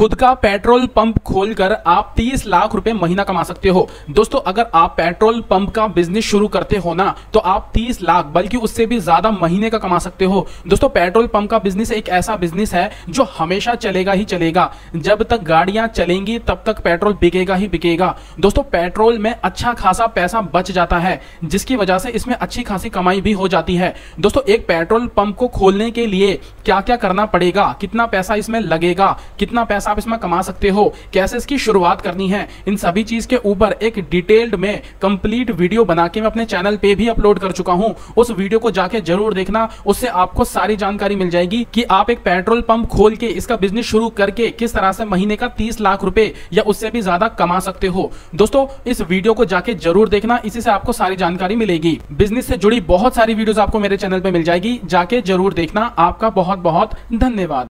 खुद का petrol pump खोलकर आप 30 लाख रुपए महीना कमा सकते हो। दोस्तों, अगर आप पेट्रोल पंप का बिज़नेस शुरू करते हो ना तो आप 30 लाख, बल्कि उससे भी ज़्यादा महीने का कमा सकते हो। दोस्तों, पेट्रोल पंप का बिज़नेस एक ऐसा बिज़नेस है जो हमेशा चलेगा ही चलेगा। जब तक गाड़ियाँ चलेंगी, तब तक पेट्रोल बिकेगा ही बिकेगा। दोस्तों, पेट्रोल में अच्छा खासा पैसा बच जाता है, जिसकी वजह से इसमें अच्छी खासी कमाई भी हो जाती है। दोस्तों, एक पेट्रोल पंप को खोलने के लिए क्या क्या करना पड़ेगा? कितना पैसा इसमें लगेगा? कितना पैसा आप इसमें कमा सकते हो। कैसे इसकी शुरुआत करनी है? इन सभी चीज़ के ऊपर एक डिटेल्ड में कंप्लीट वीडियो बना के मैं अपने चैनल पे भी अपलोड कर चुका हूँ। उस वीडियो को जाके ज़रूर देखना, उससे आपको सारी जानकारी मिल जाएगी कि आप एक पेट्रोल पंप खोल के इसका बिज़नेस शुरू करके किस तरह से महीने का तीस लाख रुपए या उससे भी ज़्यादा कमा सकते हो। दोस्तों, इस वीडियो को जाके ज़रूर देखना, इसी से आपको सारी जानकारी मिलेगी। बिज़नेस से जुड़ी बहुत सारी वीडियोस आपको मेरे चैनल पे मिल जाएगी, जाके ज़रूर देखना। आपका बहुत बहुत धन्यवाद।